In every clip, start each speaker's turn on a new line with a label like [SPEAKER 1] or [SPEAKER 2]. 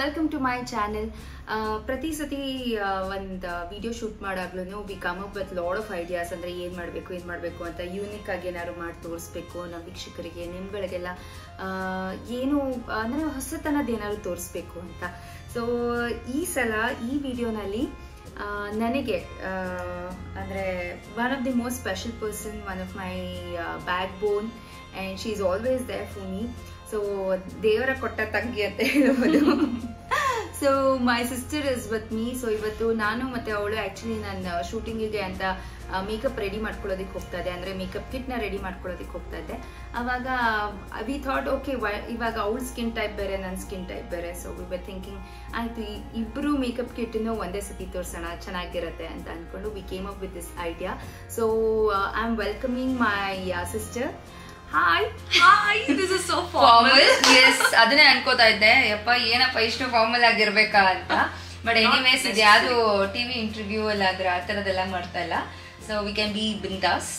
[SPEAKER 1] Welcome to my channel ಪ್ರತಿ ಸತಿ ಒಂದು video shoot ಮಾಡಾಗ್ಲೂ we come up with lot of ideas ಅಂದರೆ ಏನು ಮಾಡಬೇಕು ಏನು ಮಾಡಬೇಕು ಅಂತ ಯೂನಿಕ್ ಆಗಿ ಏನಾದ್ರು ಮಾಡಿ ತೋರಿಸ್ಬೇಕು ನಮ್ಮ ವೀಕ್ಷಕರಿಗೆ, ನಿಮ್ಗಳಿಗೆಲ್ಲ ಏನು, ಅಂದರೆ ಹೊಸತನದ ಏನಾದ್ರು ತೋರಿಸ್ಬೇಕು ಅಂತ. ಸೊ ಈ ಸಲ ಈ ವಿಡಿಯೋನಲ್ಲಿ ನನಗೆ ಅಂದರೆ one of the most special person one of my backbone and she is always there Fani so ದೇವರ ಕೊಟ್ಟ ತಂಗಿ ಅಂತ ಹೇಳ್ಬೋದು. So my sister is with me so ಇವತ್ತು ನಾನು ಮತ್ತೆ ಅವಳು ಆ್ಯಕ್ಚುಲಿ ನಾನು ಶೂಟಿಂಗಿಗೆ ಅಂತ ಮೇಕಪ್ ರೆಡಿ ಮಾಡ್ಕೊಳ್ಳೋದಕ್ಕೆ ಹೋಗ್ತಾ ಇದ್ದೆ. ಅಂದರೆ ಮೇಕಪ್ ಕಿಟ್ನ ರೆಡಿ ಮಾಡ್ಕೊಳ್ಳೋದಕ್ಕೆ ಹೋಗ್ತಾ ಇದ್ದೆ. ಅವಾಗ ವಿ ಥಾಟ್ ಓಕೆ ಇವಾಗ ಅವಳ ಸ್ಕಿನ್ ಟೈಪ್ ಬೇರೆ ನನ್ನ ಸ್ಕಿನ್ ಟೈಪ್ ಬೇರೆ. ಸೊ ವಿ ಬರ್ ಥಿಂಕಿಂಗ್ ಆಯ್ತು ಇಬ್ರು ಇಬ್ಬರು ಮೇಕಪ್ ಕಿಟ್ನು ಒಂದೇ ಸತಿ ತೋರಿಸೋಣ ಚೆನ್ನಾಗಿರುತ್ತೆ ಅಂತ ಅಂದ್ಕೊಂಡು we came up with this idea so I am welcoming my sister hi
[SPEAKER 2] hi this is so
[SPEAKER 3] formal yes ಅದನ್ನೇ ಅನ್ಕೋತಾ ಇದ್ದೆ. ಯಪ್ಪ ಏನಪ್ಪ ಇಷ್ಟು ಫಾರ್ಮಲ್ ಆಗಿರ್ಬೇಕಾ ಅಂತ. ಬಟ್ ಎನಿವೇಸ್ ಇದು ಯಾವ್ದು ಟಿವಿ ಇಂಟರ್ವ್ಯೂ ಅಲ್ಲ ಆದ್ರೆ ಆ ಥರದ್ದೆಲ್ಲ ಮಾಡ್ತಾ ಇಲ್ಲ. ಸೊ ವಿ ಕ್ಯಾನ್ ಬಿ ಬಿಂದಾಸ್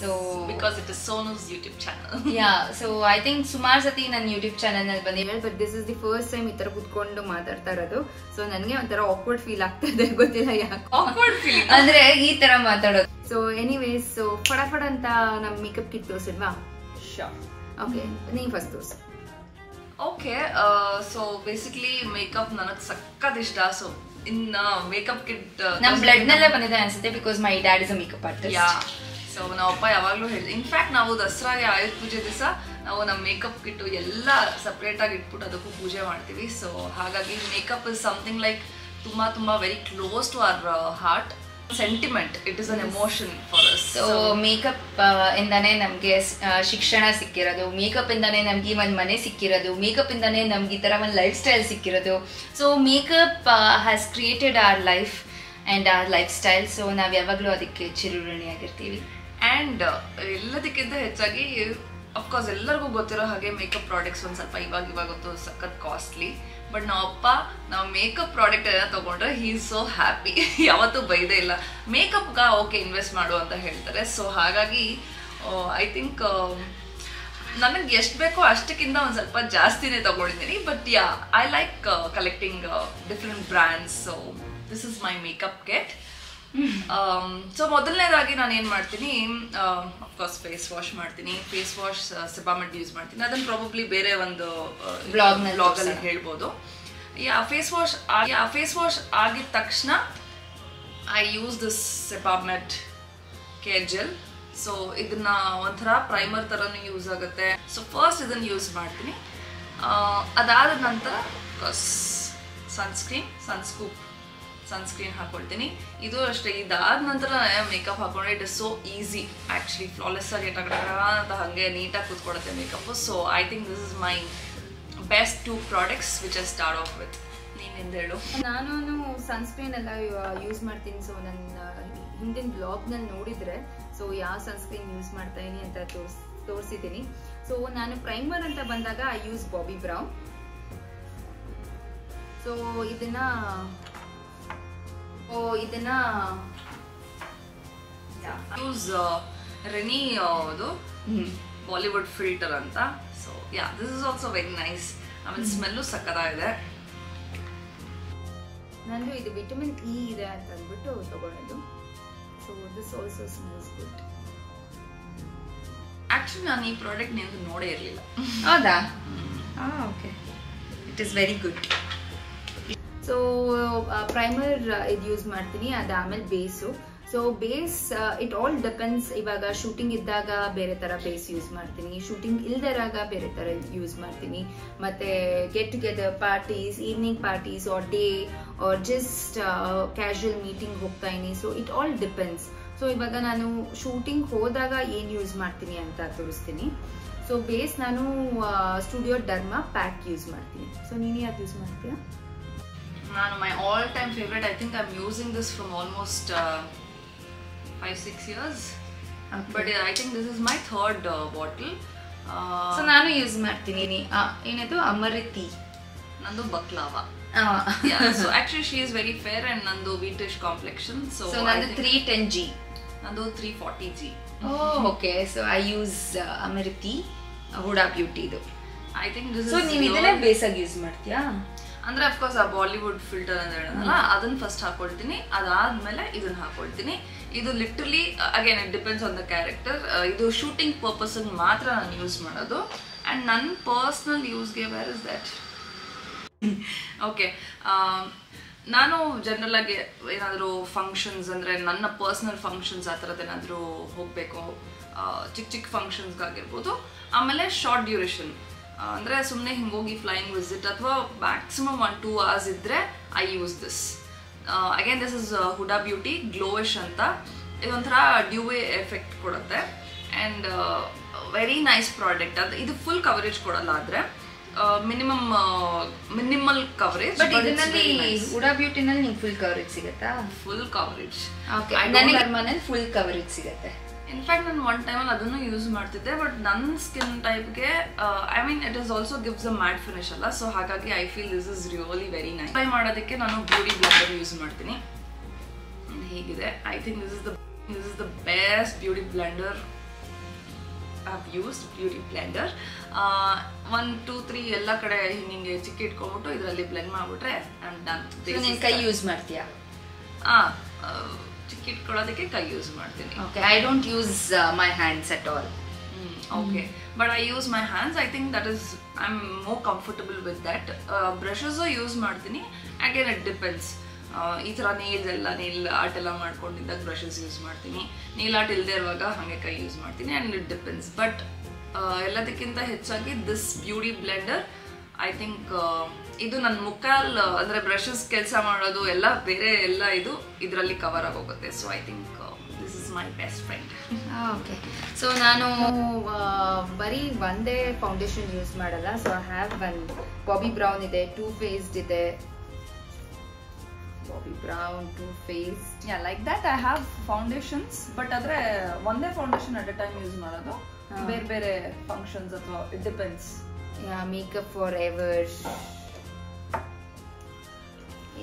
[SPEAKER 3] so
[SPEAKER 2] because it is Sonu's YouTube channel
[SPEAKER 3] yeah so I think ಸುಮಾರು ಸತಿ ನನ್ನ ಯೂಟ್ಯೂಬ್ ಚಾನೆಲ್ನಲ್ಲಿ ಬಂದಿದೆ
[SPEAKER 1] but this is the first time ಈ ತರ ಕುತ್ಕೊಂಡು ಮಾತಾಡ್ತಾ ಇರೋದು. ಸೊ ನನಗೆ ಒಂಥರ ಆಕ್ವರ್ಡ್ ಫೀಲ್ ಆಗ್ತಾ ಇದೆ. ಗೊತ್ತಿಲ್ಲ ಯಾಕೆ.
[SPEAKER 2] ಆಕ್ವರ್ಡ್ ಫೀಲಿಂಗ್
[SPEAKER 3] ಅಂದ್ರೆ ಈ ತರ ಮಾತಾಡೋದು.
[SPEAKER 1] ಸೊ ಎನಿವೇಸ್ ಸೊ ಫಟಾಫಟ್ ಅಂತ ನಮ್ಮ ಮೇಕಪ್ ಕಿಟ್ ತೋರಿಸಿಲ್ವಾ ಓಕೆ ನೀವು ಫಸ್ಟ್ ತೋರಿಸು.
[SPEAKER 2] ಓಕೆ ಸೊ ಬೇಸಿಕಲಿ ಮೇಕಪ್ ನನಗೆ ಸಕ್ಕತ್ ಇಷ್ಟ. ಸೊ ಇನ್ ಮೇಕಪ್ ಕಿಟ್
[SPEAKER 3] ನಮ್ಮ ಬ್ಲಡ್ ನಲ್ಲೇ ಬಂದಿದೆ ಅನ್ಸುತ್ತೆ because my dad is a makeup artist
[SPEAKER 2] yeah so ನಾವಪ್ಪ ಯಾವಾಗ್ಲೂ ಹೇಳಿ ಇನ್ಫ್ಯಾಕ್ಟ್ ನಾವು ದಸರಾಗೆ ಆಯುಧ ಪೂಜೆ ದಿವಸ ನಾವು ನಮ್ಮ ಮೇಕಪ್ ಕಿಟ್ಟು ಎಲ್ಲ ಸಪ್ರೇಟ್ ಆಗಿ ಇಟ್ಬಿಟ್ಟು ಅದಕ್ಕೂ ಪೂಜೆ ಮಾಡ್ತೀವಿ. ಸೊ ಹಾಗಾಗಿ ಮೇಕಪ್ ಇಸ್ ಸಮಥಿಂಗ್ ಲೈಕ್ ತುಂಬಾ ತುಂಬಾ very close to our heart sentiment it is an emotion for
[SPEAKER 3] so makeup ಇಂದಾನೇ ನಮ್ಗೆ ಶಿಕ್ಷಣ ಸಿಕ್ಕಿರೋದು. ಮೇಕಪ್ ಇಂದಾನೇ ನಮ್ಗೆ ಒಂದ್ ಮನೆ ಸಿಕ್ಕಿರೋದು. ಮೇಕಪ್ ಇಂದಾನೇ ನಮ್ಗೆ ಈ ತರ ಒಂದ್ ಲೈಫ್ ಸ್ಟೈಲ್ ಸಿಕ್ಕಿರೋದು. So makeup has created our life and our lifestyle so ನಾವ್ ಯಾವಾಗ್ಲೂ ಅದಕ್ಕೆ ಚಿರುಋಣಿಯಾಗಿರ್ತೀವಿ.
[SPEAKER 2] ಆ್ಯಂಡ್ ಎಲ್ಲದಕ್ಕಿಂತ ಹೆಚ್ಚಾಗಿ ಅಫ್ಕೋರ್ಸ್ ಎಲ್ಲರಿಗೂ ಗೊತ್ತಿರೋ ಹಾಗೆ ಮೇಕಪ್ ಪ್ರಾಡಕ್ಟ್ಸ್ ಒಂದು ಸ್ವಲ್ಪ ಇವಾಗ ಇವಾಗ ಗೊತ್ತು ಸಖತ್ ಕಾಸ್ಟ್ಲಿ ಬಟ್ ನಾವು ಅಪ್ಪ, ನಾವು ಮೇಕಪ್ ಪ್ರಾಡಕ್ಟ್ ಎಲ್ಲ ತೊಗೊಂಡ್ರೆ ಹೀ ಈಸ್ ಸೋ ಹ್ಯಾಪಿ ಯಾವತ್ತೂ ಬೈದೇ ಇಲ್ಲ. ಮೇಕಪ್ಗ ಓಕೆ ಇನ್ವೆಸ್ಟ್ ಮಾಡು ಅಂತ ಹೇಳ್ತಾರೆ. ಸೊ ಹಾಗಾಗಿ ಐ ಥಿಂಕ್ ನನಗೆ ಎಷ್ಟು ಬೇಕೋ ಅಷ್ಟಕ್ಕಿಂತ ಒಂದು ಸ್ವಲ್ಪ ಜಾಸ್ತಿನೇ ತಗೊಂಡಿದ್ದೀನಿ. But yeah I like collecting different brands so this is my makeup kit so ಮೊದಲನೇದಾಗಿ ನಾನು ಏನು ಮಾಡ್ತೀನಿ ಅಫ್ಕೋರ್ಸ್ ಫೇಸ್ ವಾಶ್ ಮಾಡ್ತೀನಿ. ಫೇಸ್ ವಾಶ್ ಸಿಬಾಮೆಡ್ ಯೂಸ್ ಮಾಡ್ತೀನಿ. ಅದನ್ನು ಪ್ರಾಬಬ್ಲಿ ಬೇರೆ ಒಂದು
[SPEAKER 3] ಬ್ಲಾಗ್ನಲ್ಲಿ
[SPEAKER 2] ಬ್ಲಾಗಲ್ಲಿ ಹೇಳ್ಬೋದು. ಯಾ ಫೇಸ್ ವಾಶ್ ಆ ಫೇಸ್ ವಾಶ್ ಆಗಿದ ತಕ್ಷಣ I use this Sebamed care gel so ಇದನ್ನ ಒಂಥರ ಪ್ರೈಮರ್ ಥರನೂ ಯೂಸ್ ಆಗುತ್ತೆ. ಸೊ ಫಸ್ಟ್ ಇದನ್ನ ಯೂಸ್ ಮಾಡ್ತೀನಿ. ಅದಾದ ನಂತರ ಸನ್ಸ್ಕ್ರೀನ್ ಸನ್ಸ್ಕೂಪ್ ಸನ್ಸ್ಕ್ರೀನ್ ಹಾಕೊಳ್ತೀನಿ. ಇದು ಅಷ್ಟೇ, ಇದಾದ ನಂತರ ಮೇಕಪ್ ಹಾಕೊಂಡ್ರೆ it is so easy actually flawless ಆಗಿ ಅಂತ ಹಾಗೆ ನೀಟಾಗಿ ಕೂತ್ಕೊಡುತ್ತೆ makeup so I think this is my best two products which I start off with ನೀನಿಂದ ಹೇಳು.
[SPEAKER 1] ನಾನು ಸನ್ಸ್ಕ್ರೀನ್ ಎಲ್ಲ ಯೂಸ್ ಮಾಡ್ತೀನಿ. ಸೊ ನನ್ನ ಹಿಂದಿನ ಬ್ಲಾಗ್ನಲ್ಲಿ ನೋಡಿದ್ರೆ ಸೊ ಯಾವ ಸನ್ಸ್ಕ್ರೀನ್ ಯೂಸ್ ಮಾಡ್ತಾ ಇದೀನಿ ಅಂತ ತೋರ್ಸ್ ತೋರಿಸಿದ್ದೀನಿ ಸೊ ನಾನು ಪ್ರೈಮರ್ ಅಂತ ಬಂದಾಗ I use Bobbi Brown so ಇದನ್ನ ಇದನ್ನ
[SPEAKER 2] ಯೂಸ್ ರೆನಿ ಅದು ಬಾಲಿವುಡ್ ಫಿಲ್ಟರ್ ಅಂತ. So yeah this is also very nice ಆಮೇಲೆ ಸ್ಮೆಲ್ಲು ಸಕ್ಕತ್ತಾಗಿದೆ
[SPEAKER 1] ನಂದು ಇದು ವಿಟಮಿನ್ ಇ ಇದೆ ಅಂತ ಅಂದ್ಬಿಟ್ಟು ತಗೊಳ್ಳೋದು. So this also smells good
[SPEAKER 2] actually ನಾನು ಈ ಪ್ರಾಡಕ್ಟ್ ನಿಂದು ನೋಡೇ ಇರಲಿಲ್ಲ.
[SPEAKER 3] ಹೌದಾ? Okay it is very good
[SPEAKER 1] so primer ಇದು ಯೂಸ್ ಮಾಡ್ತೀನಿ, ಅದಾದಮೇಲೆ base so base it all depends ಇವಾಗ ಶೂಟಿಂಗ್ ಇದ್ದಾಗ ಬೇರೆ ಥರ ಬೇಸ್ ಯೂಸ್ ಮಾಡ್ತೀನಿ. ಶೂಟಿಂಗ್ ಇಲ್ದಿರಾಗ ಬೇರೆ ಥರ ಯೂಸ್ ಮಾಡ್ತೀನಿ. ಮತ್ತೆ get together parties evening parties or day or just casual meeting ಹೋಗ್ತಾ ಇದೀನಿ so it all depends so ಇವಾಗ ನಾನು ಶೂಟಿಂಗ್ ಹೋದಾಗ ಏನು ಯೂಸ್ ಮಾಡ್ತೀನಿ ಅಂತ ತೋರಿಸ್ತೀನಿ. ಸೊ ಬೇಸ್ ನಾನು ಸ್ಟುಡಿಯೋ ಡರ್ಮಾ ಪ್ಯಾಕ್ ಯೂಸ್ ಮಾಡ್ತೀನಿ. ಸೊ ನೀನು ಯಾಕೆ ಯೂಸ್ ಮಾಡ್ತೀಯಾ?
[SPEAKER 2] ನಾನು my all time favourite I think I am using this from almost five six years but I think this is my third bottle
[SPEAKER 3] so ನಾನು use ಮಾಡ್ತೀನಿ. ಏನಾಯ್ತು ಅಮರತಿ.
[SPEAKER 2] ನಂದು Baklava. So actually she is very fair and ನಂದು wheatish complexion so
[SPEAKER 3] so ನಂದು three ten G
[SPEAKER 2] ನಂದು three forty G
[SPEAKER 3] okay. So I use Amaretti Huda Beauty ಇದು.
[SPEAKER 2] I think
[SPEAKER 3] so ನೀವು ಇದನ್ನೇ ಬೇಸಾಗಿ ಯೂಸ್ ಮಾಡ್ತೀಯಾ?
[SPEAKER 2] ಅಂದ್ರೆ ಅಫ್ಕೋರ್ಸ್ ಆ ಬಾಲಿವುಡ್ ಫಿಲ್ಟರ್ ಅಂತ ಹೇಳೋದಲ್ಲ, ಅದನ್ನ ಫಸ್ಟ್ ಹಾಕೊಳ್ತೀನಿ. ಅದಾದ್ಮೇಲೆ ಇದನ್ನ ಹಾಕೊಳ್ತೀನಿ. ಇದು literally again it depends on the character ಇದು ಶೂಟಿಂಗ್ ಪರ್ಪಸ್ ಮಾತ್ರ ನಾನು ಯೂಸ್ ಮಾಡೋದು. ಅಂಡ್ ನನ್ನ ಪರ್ಸ್ನಲ್ ಯೂಸ್ಗೆ ವೇರ್ ಇಸ್ ದಟ್ ಓಕೆ ನಾನು ಜನರಲ್ ಆಗಿ ಏನಾದರೂ ಫಂಕ್ಷನ್ಸ್ ಅಂದರೆ, ನನ್ನ ಪರ್ಸ್ನಲ್ ಫಂಕ್ಷನ್ಸ್ ಆ ಥರದ್ದು ಏನಾದರೂ ಹೋಗಬೇಕು. ಚಿಕ್ಕ ಚಿಕ್ಕ ಫಂಕ್ಷನ್ಸ್ಗಾಗಿರ್ಬೋದು ಆಮೇಲೆ ಶಾರ್ಟ್ ಡ್ಯೂರೇಷನ್ ಅಂದರೆ ಸುಮ್ಮನೆ ಹಿಂಗೋಗಿ ಫ್ಲೈಯಿಂಗ್ ವಿಸಿಟ್ ಅಥವಾ ಮ್ಯಾಕ್ಸಿಮಮ್ ಒನ್ ಟೂ ಅವರ್ಸ್ ಇದ್ದರೆ I use this again this is Huda Beauty glowish ಅಂತ. ಇದೊಂಥರ ಡ್ಯೂವೆ ಎಫೆಕ್ಟ್ ಕೊಡುತ್ತೆ. ಆ್ಯಂಡ್ ವೆರಿ ನೈಸ್ ಪ್ರಾಡಕ್ಟ್ ಅದು ಇದು ಫುಲ್ ಕವರೇಜ್ ಕೊಡಲ್ಲ ಆದರೆ. ಮಿನಿಮಮ್ ಮಿನಿಮಲ್ ಕವರೇಜ್
[SPEAKER 3] ಬಟ್ ಇದರಲ್ಲಿ ಉಡಾ ಬ್ಯೂಟಿನಲ್ಲಿ ನಿಮ್ಗೆ ಫುಲ್ ಕವರೇಜ್ ಸಿಗುತ್ತಾ?
[SPEAKER 2] ಫುಲ್ ಕವರೇಜ್
[SPEAKER 3] ಓಕೆ ನನಗೆ ಮನೇಲಿ ಫುಲ್ ಕವರೇಜ್ ಸಿಗತ್ತೆ.
[SPEAKER 2] ಇನ್ಫ್ಯಾಕ್ಟ್ ನಾನು ಒನ್ ಟೈಮಲ್ಲಿ ಅದನ್ನು ಯೂಸ್ ಮಾಡ್ತಿದ್ದೆ ಬಟ್ ನನ್ನ skin ಟೈಪ್ಗೆ I mean it is also gives a matte finish ಅಲ್ಲ ಸೊ ಹಾಗಾಗಿ I feel this is really very nice try ಮಾಡೋದಕ್ಕೆ ನಾನು ಬ್ಯೂಟಿ ಬ್ಲೆಂಡರ್ ಯೂಸ್ ಮಾಡ್ತೀನಿ. ಹೀಗಿದೆ. I think this is the this is the best beauty blender have used beauty blender one two three ಎಲ್ಲ ಕಡೆ ಹಿಂಗೆ ಚಿಕ್ಕ ಇಟ್ಕೊಂಡ್ಬಿಟ್ಟು ಇದರಲ್ಲಿ ಬ್ಲೆಂಡ್ ಮಾಡಿಬಿಟ್ರೆ ಐ ಆಮ್ ಡನ್
[SPEAKER 3] ಕೈ ಯೂಸ್ ಮಾಡ್ತೀಯಾ?
[SPEAKER 2] ಹಾಂ ಇಟ್ಕೊಳ್ಳೋದಕ್ಕೆ ಕೈ ಯೂಸ್ ಮಾಡ್ತೀನಿ.
[SPEAKER 3] Okay I don't use my hands at all
[SPEAKER 2] okay but I use my hands I think that is I am more comfortable with that brushes use ಮಾಡ್ತೀನಿ. Again it depends ಈ ಥರ ನೀಲ್ ಎಲ್ಲ nail art ಎಲ್ಲ ಮಾಡ್ಕೊಂಡಿದ್ದಾಗ brushes use ಮಾಡ್ತೀನಿ. Neel art ಇಲ್ಲದೆ ಇರುವಾಗ ಹಾಗೆ ಕೈ ಯೂಸ್ ಮಾಡ್ತೀನಿ. ಆ್ಯಂಡ್ ಇಟ್ ಡಿಪೆಂಡ್ಸ್ ಬಟ್ ಎಲ್ಲದಕ್ಕಿಂತ ಹೆಚ್ಚಾಗಿ this beauty blender I think ಇದು ನನ್ನ ಮುಖಾಲ್ ಅಂದ್ರೆ ಬ್ರಷಸ್ ಕೆಲಸ ಮಾಡೋದು ಎಲ್ಲ ಬೇರೆ ಎಲ್ಲ ಇದು ಇದರಲ್ಲಿ ಕವರ್ ಆಗೋಗುತ್ತೆ. So I think this is my best friend
[SPEAKER 3] okay
[SPEAKER 1] so ನಾನು ಬರೀ ಒಂದೇ ಫೌಂಡೇಶನ್ ಯೂಸ್ ಮಾಡಲ್ಲ. So I have one Bobbi Brown ಇದೆ ಟೂ ಫೇಸ್ಡ್ ಇದೆ. Bobbi Brown Too Face
[SPEAKER 2] yeah like that I have foundations but ಆದ್ರೆ ಒಂದೇ foundation at a time use ಮಾಡೋದು. ಬೇರೆ ಬೇರೆ ಫಂಕ್ಷನ್ಸ್ ಅಥವಾ it depends
[SPEAKER 1] makeup for ever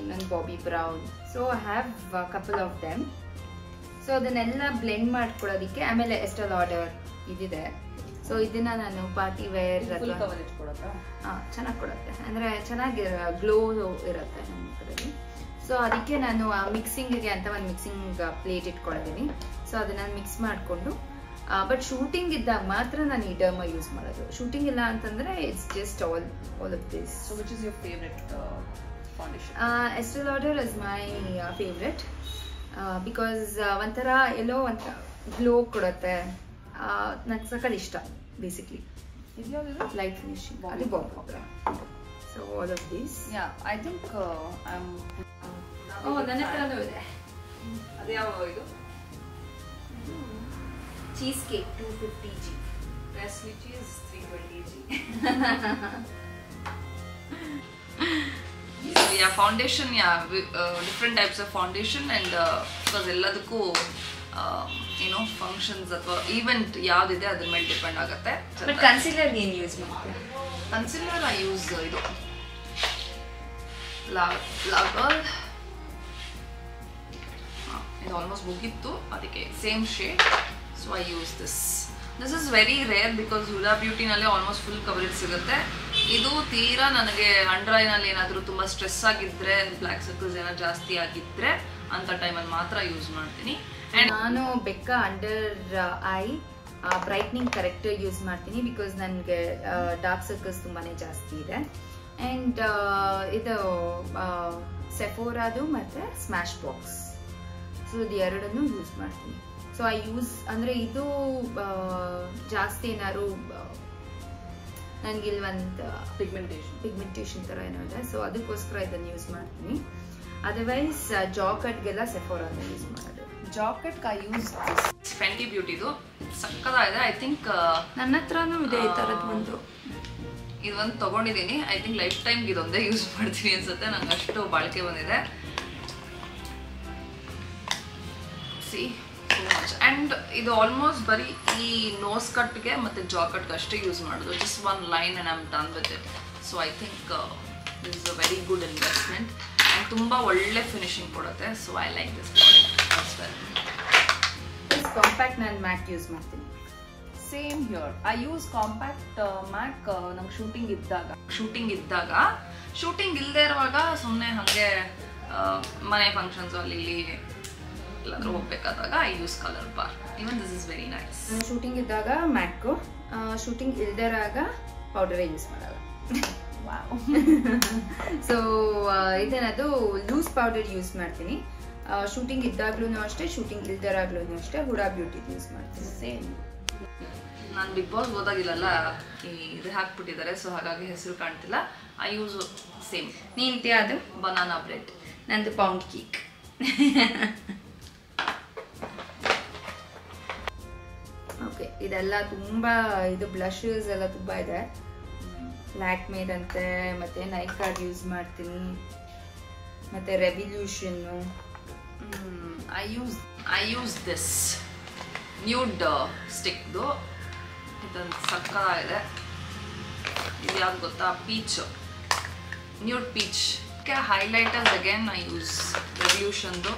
[SPEAKER 1] ಇನ್ನೊಂದು Bobbi Brown so I have couple of them so ಅದನ್ನೆಲ್ಲ blend ಮಾಡ್ಕೊಳ್ಳೋದಕ್ಕೆ ಆಮೇಲೆ ಎಸ್ಟಲ್ ಆರ್ಡರ್ ಇದಿದೆ. ಸೊ ಇದನ್ನ ನಾನು ಪಾರ್ಟಿ ವೇರ್ ಚೆನ್ನಾಗಿ ಕೊಡುತ್ತೆ. ಅಂದರೆ ಚೆನ್ನಾಗಿ ಗ್ಲೋ ಇರುತ್ತೆ ನಮ್ಮ ಮುಖದಲ್ಲಿ ಸೊ ಅದಕ್ಕೆ ನಾನು ಮಿಕ್ಸಿಂಗಿಗೆ ಅಂತ ಒಂದು ಮಿಕ್ಸಿಂಗ್ ಪ್ಲೇಟ್ ಇಟ್ಕೊಳ್ತೀನಿ. ಸೊ ಅದನ್ನ ಮಿಕ್ಸ್ ಮಾಡಿಕೊಂಡು ಬಟ್ ಶೂಟಿಂಗ್ ಇದ್ದಾಗ ಮಾತ್ರ ನಾನು ಈ ಡರ್ಮ ಯೂಸ್ ಮಾಡೋದು. ಶೂಟಿಂಗ್ ಇಲ್ಲ ಅಂತಂದ್ರೆ it's just all all of this
[SPEAKER 2] so which is your favourite foundation
[SPEAKER 1] Estee Lauder is my favourite because ಒಂಥರ ಎಲ್ಲೋ ಒಂಥರ ಗ್ಲೋ ಕೊಡುತ್ತೆ. ನಂಗೆ ಸಕ್ಕತ್ ಇಷ್ಟ ಬೇಸಿಕ್ಲಿ
[SPEAKER 2] ಇದ್ಯಾವ್ದು
[SPEAKER 1] ಲೈಟ್ ಫಿನಿಶಿಂಗ್
[SPEAKER 2] Bobbi
[SPEAKER 1] ಅದು
[SPEAKER 2] Brown.
[SPEAKER 1] Bobbi so all of this
[SPEAKER 2] yeah I think I am
[SPEAKER 1] ಓ ನನ್ನ ಹತ್ರನೂ ಇದೆ.
[SPEAKER 2] ಅದು ಯಾವ ಇದು?
[SPEAKER 1] Cheesecake two fifty G
[SPEAKER 2] Nestle cheese 320 g. so yeah, foundation yeah different types of foundation and because ಎಲ್ಲದಕ್ಕೂ ಏನೋ functions ಅಥವಾ ಈವೆಂಟ್ ಯಾವ್ದಿದೆ ಅದ್ರ ಮೇಲೆ ಡಿಪೆಂಡ್ ಆಗುತ್ತೆ.
[SPEAKER 3] ಬಟ್ ಕನ್ಸಿಲರ್ ಏನು ಯೂಸ್ ಮಾಡ್ತೀವಿ
[SPEAKER 2] ಕನ್ಸಿಲರ್ ಐ ಯೂಸ್ ಇದು. ಲಾಗಲ್ ಇದು ಆಲ್ಮೋಸ್ಟ್ ಮುಗಿತ್ತು ಅದಕ್ಕೆ same shade so I use this this is very rare because Huda ಬ್ಯೂಟಿನಲ್ಲೇ almost full coverage ಸಿಗುತ್ತೆ. ಇದು ತೀರಾ ನನಗೆ ಅಂಡರ್ ಐನಲ್ಲಿ ಏನಾದರೂ ತುಂಬ ಸ್ಟ್ರೆಸ್ ಆಗಿದ್ದರೆ ಬ್ಲ್ಯಾಕ್ ಸರ್ಕಲ್ಸ್ ಏನಾದ್ರು ಜಾಸ್ತಿ ಆಗಿದ್ದರೆ ಅಂಥ ಟೈಮಲ್ಲಿ ಮಾತ್ರ ಯೂಸ್ ಮಾಡ್ತೀನಿ. ಆ್ಯಂಡ್
[SPEAKER 1] ನಾನು Becca under eye brightening correct use ಮಾಡ್ತೀನಿ ಬಿಕಾಸ್ ನನಗೆ ಡಾರ್ಕ್ ಸರ್ಕಲ್ಸ್ ತುಂಬಾ ಜಾಸ್ತಿ ಇದೆ. ಆ್ಯಂಡ್ ಇದು ಸೆಫೋರಾದು ಮತ್ತು ಸ್ಮ್ಯಾಶ್ ಬಾಕ್ಸ್ ಸೊ ಇದು ಎರಡನ್ನೂ ಯೂಸ್ ಮಾಡ್ತೀನಿ. ಸೊ ಐ ಯೂಸ್ ಅಂದರೆ ಇದು ಜಾಸ್ತಿ ಏನಾದ್ರು ನನಗಿಲ್ಲಿ ಒಂದು
[SPEAKER 2] ಪಿಗ್ಮೆಂಟೇಷನ್
[SPEAKER 1] ಪಿಗ್ಮೆಂಟೇಷನ್ ಥರ ಏನೋ ಇದೆ ಸೊ ಅದಕ್ಕೋಸ್ಕರ ಇದನ್ನು ಯೂಸ್ ಮಾಡ್ತೀನಿ. ಅದರ್ವೈಸ್ ಜಾಕೆಟ್ಗೆಲ್ಲ ಸೆಫೋರಾನ ಯೂಸ್ ಮಾಡೋದು.
[SPEAKER 2] ಜಾಕೆಟ್ ಐ ಯೂಸ್ ಫೆಂಟಿ ಬ್ಯೂಟಿದು ಸಕ್ಕದಾಗಿದೆ ಐ ಥಿಂಕ್
[SPEAKER 1] ನನ್ನ ಹತ್ರನೂ ಇದೆ ಈ ಥರದ್ದು ಒಂದು.
[SPEAKER 2] ಇದೊಂದು ತೊಗೊಂಡಿದ್ದೀನಿ ಐ ಥಿಂಕ್ ಲೈಫ್ ಟೈಮ್ಗೆ ಇದೊಂದೇ ಯೂಸ್ ಮಾಡ್ತೀನಿ ಅನ್ಸುತ್ತೆ. ನಂಗೆ ಅಷ್ಟು ಬಾಳಿಕೆ ಬಂದಿದೆ. ಸಿ ಸೋ ಮಚ್ ಆ್ಯಂಡ್ ಇದು ಆಲ್ಮೋಸ್ಟ್ ಬರೀ ಈ ನೋಸ್ ಕಟ್ಗೆ ಮತ್ತು ಜಾ ಕಟ್ಗೆ ಅಷ್ಟೇ ಯೂಸ್ ಮಾಡೋದು. Just one line and am done with it so I think this is a very good investment and ತುಂಬ ಒಳ್ಳೆ ಫಿನಿಶಿಂಗ್ ಕೊಡುತ್ತೆ. So I like this well
[SPEAKER 1] compact ನಾನು ಮ್ಯಾಕ್ ಯೂಸ್ ಮಾಡ್ತೀನಿ.
[SPEAKER 2] Same here I use compact MAC ನಂಗೆ shooting ಇದ್ದಾಗ. Shooting ಇದ್ದಾಗ. Shooting ಇಲ್ಲದೆ ಇರುವಾಗ ಸುಮ್ಮನೆ ಹಾಗೆ ಆ, ಮನೆ ಫಂಕ್ಷನ್ಸು ಅಲ್ಲಿ ಇಲ್ಲಿ ಎಲ್ಲಾದ್ರೂ ಹೋಗ್ಬೇಕಾದಾಗ I use Colorbar even this is very nice
[SPEAKER 1] shooting ಇದ್ದಾಗ ಮ್ಯಾಕು ಶೂಟಿಂಗ್ ಇಲ್ದಿರಾಗ ಪೌಡರೇ ಯೂಸ್ ಮಾಡಲ್ಲ. ಸೊ ಇದೇನದು ಲೂಸ್ ಪೌಡರ್ ಯೂಸ್ ಮಾಡ್ತೀನಿ. ಶೂಟಿಂಗ್ ಇದ್ದಾಗ್ಲೂ ಅಷ್ಟೇ ಶೂಟಿಂಗ್ ಇಲ್ದಿರಾಗ್ಲೂ ಅಷ್ಟೇ ಹುಡಾ ಬ್ಯೂಟಿ ಯೂಸ್ ಮಾಡ್ತೀನಿ.
[SPEAKER 2] ಸೇಮ್ ನಾನು ಬಿಗ್ ಬಾಸ್ ಹೋದಾಗಿಲ್ಲಲ್ಲ ಈ ಇದು ಹಾಕ್ಬಿಟ್ಟಿದ್ದಾರೆ ಸೊ ಹಾಗಾಗಿ ಹೆಸರು ಕಾಣ್ತಿಲ್ಲ. ಐ ಯೂಸ್ ಸೇಮ್
[SPEAKER 3] ನಿಂತೆ ಅದು?
[SPEAKER 2] ಬನಾನಾ ಬ್ರೆಡ್
[SPEAKER 3] ನಂದು ಪೌಂಡ್ ಕೇಕ್
[SPEAKER 1] ಇದೆಲ್ಲ ತುಂಬ ಇದು ಬ್ಲಷಸ್ ಎಲ್ಲ ತುಂಬ ಇದೆ. ಲ್ಯಾಕ್ಮೇದಂತೆ ಮತ್ತೆ ನೈಕಾರ್ಡ್ ಯೂಸ್ ಮಾಡ್ತೀನಿ. ಮತ್ತೆ Revolution
[SPEAKER 2] I use I use this nude ಸ್ಟಿಕ್ದು ಇದೊಂದು ಇದೆ ಇದು ಯಾವ್ದು ಗೊತ್ತಾ? Peach nude peach highlighters again I use ರೆವಲ್ಯೂಷನ್ದು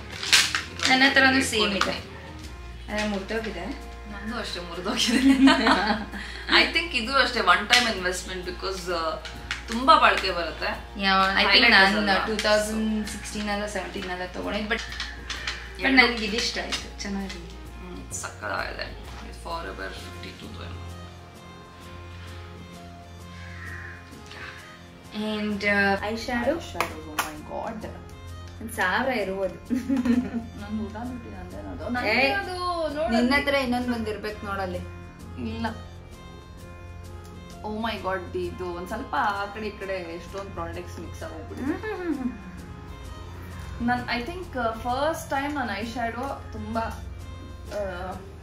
[SPEAKER 3] ನನ್ನ ಹತ್ರನೂ ಸೇಮ್ ಇದೆ. ಮುಟ್ಟೋಗಿದೆ
[SPEAKER 2] ನಂದು ಅಷ್ಟೇ ಮುರಿದೋಗಿದೆ. ಐ ಥಿಂಕ್ ಇದು ಅಷ್ಟೇ ಒನ್ ಟೈಮ್ ಇನ್ವೆಸ್ಟ್ಮೆಂಟ್ ಬಿಕಾಸ್ ತುಂಬಾ ಬಾಳಿಕೆ ಬರುತ್ತೆ.
[SPEAKER 3] ಯಾವ ಐ ಥಿಂಕ್
[SPEAKER 2] Highlighters
[SPEAKER 3] ನಾನು
[SPEAKER 2] ಅಲ್ವಾ?
[SPEAKER 3] ಟೂ ತೌಸಂಡ್ ಸಿಕ್ಸ್ಟೀನ್ ಅಲ್ಲ ಸೆವೆಂಟೀನ್ ಅಲ್ಲ ತೊಗೊಂಡಿದ್ದು ಬಟ್ ಬಟ್
[SPEAKER 2] ಎರಡು-
[SPEAKER 3] ನನಗೆ ಇದಿಷ್ಟ ಆಯಿತು ಚೆನ್ನಾಗಿದೆ.
[SPEAKER 2] ಹ್ಮ್, ಸಕ್ಕತ್ತಾಗಿದೆ for ever fifty two
[SPEAKER 3] and
[SPEAKER 1] eye shadow
[SPEAKER 2] my god
[SPEAKER 1] ಒಂದ್ ಸಾವಿರ ಇರುವುದು ಏಯ್,
[SPEAKER 2] ಅದು
[SPEAKER 1] ನಿನ್ನ ಹತ್ರ ಇನ್ನೊಂದ್ ಬಂದಿರ್ಬೇಕು ನೋಡಲ್ಲಿ.
[SPEAKER 2] ಇಲ್ಲ. ಓ ಮೈ ಗಾಡ್ ಇದು ಒಂದ್ ಸ್ವಲ್ಪ ಆ ಕಡೆ ಈ ಕಡೆ ಎಷ್ಟೊಂದು ಪ್ರಾಡಕ್ಟ್ಸ್ ಮಿಕ್ಸ್ ಆಗೋಗ್ಬಿಟ್ಟಿದೆ. ನಾನು ಐ ಥಿಂಕ್ ಫಸ್ಟ್ ಟೈಮ್ ನಾನು ಐ ಶ್ಯಾಡೋ ತುಂಬಾ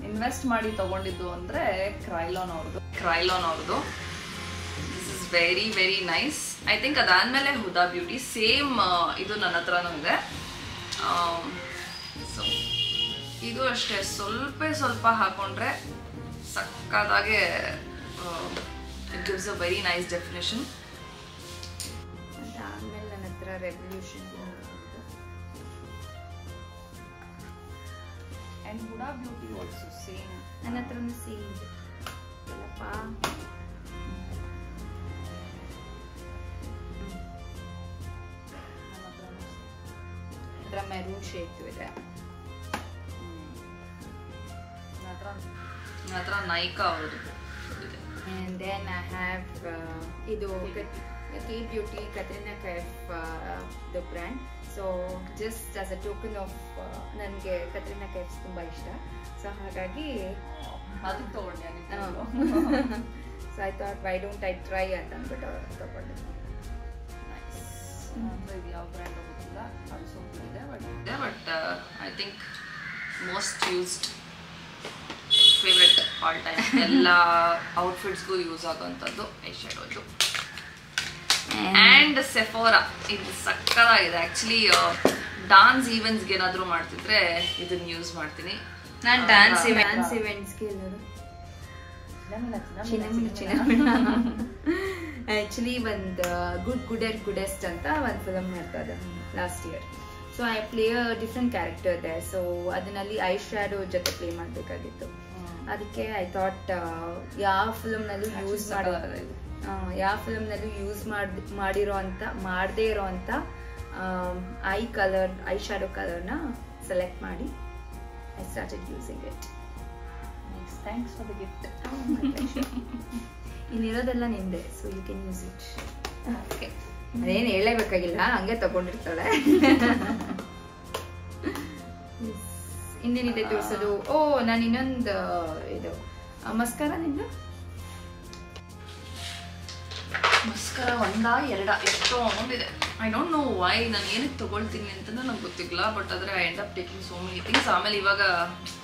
[SPEAKER 2] ಇನ್ವೆಸ್ಟ್ ಮಾಡಿ ತಗೊಂಡಿದ್ದು ಅಂದ್ರೆ ಕ್ರೈಲಾನ್ ಅವ್ರದ್ದು ಕ್ರೈಲಾನ್ ಅವ್ರದ್ದು this is very very nice I think ಅದಾದ್ಮೇಲೆ ಹುದಾ ಬ್ಯೂಟಿ ಸೇಮ್ ಇದು ನನ್ನ ಹತ್ರನೂ ಇದೆ. ಸೊ ಇದು ಅಷ್ಟೇ. ಸ್ವಲ್ಪ ಸ್ವಲ್ಪ ಹಾಕೊಂಡ್ರೆ ಸಕ್ಕದಾಗೆ it gives a very nice definition
[SPEAKER 1] ಅದಾದ್ಮೇಲೆ ನನ್ನ ಹತ್ರ Revolution
[SPEAKER 2] and Huda Beauty also same
[SPEAKER 1] ನನ್ನ ಹತ್ರನೂ ಸೇಮ್ ಇದೆ. ಅದ್ರ ಮೆರೂನ್ ಶೇಪ್ ಇದೆ
[SPEAKER 2] ಹತ್ರ ನೈಕಾ
[SPEAKER 1] I have uh, ಇದು K beauty Katrina Kaif the brand so just as a token of ನನಗೆ ಕತ್ರಿನಾ ಕೈಫ್ಸ್ ತುಂಬ ಇಷ್ಟ. ಸೊ ಹಾಗಾಗಿ
[SPEAKER 2] ಅದಕ್ಕೆ ತಗೊಂಡೆ
[SPEAKER 1] so I thought why don't I try ಅಂತ ಅಂದ್ಬಿಟ್ಟು ತಗೊಂಡೆ
[SPEAKER 2] ಯಾವ ಬ್ರ್ಯಾಂಡ್ ಅದು ಸೋಪ್ ಇದೆ ಬಟ್ ಇದೆ but I think most used favourite all time ಎಲ್ಲ ಔಟ್ಫಿಟ್ಸ್ಗೂ ಯೂಸ್ ಆಗೋವಂಥದ್ದು ಐ ಇದು ಆ್ಯಂಡ್ ಸೆಫೋರಾ ಇದು ಸಕ್ಕದಾಗಿದೆ ಆ್ಯಕ್ಚುಲಿ ಡಾನ್ಸ್ ಈವೆಂಟ್ಸ್ಗೆ ಏನಾದರೂ ಮಾಡ್ತಿದ್ರೆ ಇದನ್ನ ಯೂಸ್ ಮಾಡ್ತೀನಿ.
[SPEAKER 3] ನಾನು ಡಾನ್ಸ್
[SPEAKER 1] ಡ್ಯಾನ್ಸ್ ಇವೆಂಟ್ಸ್ಗೆ ಎಲ್ಲರೂ. ಆಕ್ಚುಲಿ ಒಂದು ಗುಡ್ ಗುಡರ್ ಗುಡೆಸ್ಟ್ ಅಂತ ಒಂದು ಫಿಲಮ್ ಮಾಡ್ತಾ ಇದೆ last year so I play a different character ಇದೆ ಸೊ ಅದನ್ನಲ್ಲಿ ಐ ಶ್ಯಾಡೋ ಜೊತೆ ಪ್ಲೇ ಮಾಡಬೇಕಾಗಿತ್ತು. ಅದಕ್ಕೆ ಐ ಥಾಟ್ ಯಾವ ಫಿಲಮ್ನಲ್ಲೂ ಯೂಸ್ ಮಾಡೋ ಯಾವ ಫಿಲಮ್ನಲ್ಲೂ ಯೂಸ್ ಮಾಡಿ ಮಾಡಿರೋ ಅಂತ ಮಾಡದೇ ಇರೋ ಅಂತ ಐ ಕಲರ್ ಐ ಶ್ಯಾಡೋ ಕಲರ್ನ ಸೆಲೆಕ್ಟ್ ಮಾಡಿ I started using it
[SPEAKER 2] thanks for the gift
[SPEAKER 1] ಇನ್ನಿರೋದೆಲ್ಲ ನಿಂದೆ so you can use it okay ಅದೇನು ಹೇಳಲೇಬೇಕಾಗಿಲ್ಲ ಹಂಗೆ ತಗೊಂಡಿರ್ತಾಳೆ. ಇನ್ನೇನಿದೆ ತೋರಿಸೋದು. ಓ ನಾನು ಇನ್ನೊಂದು ಇದು ಮಸ್ಕಾರ ನಿಂದ?
[SPEAKER 2] ಮಸ್ಕಾರ ಒಂದ ಎರಡ ಎಷ್ಟೋ ಇದೆ. ಐ ಡೋಂಟ್ ನೋ ವೈ ನಾನು ಏನಕ್ಕೆ ತಗೊಳ್ತೀನಿ ಅಂತ ನಂಗೆ ಗೊತ್ತಿಲ್ಲ ಬಟ್ ಆದರೆ I end up taking so many things ಆಮೇಲೆ ಇವಾಗ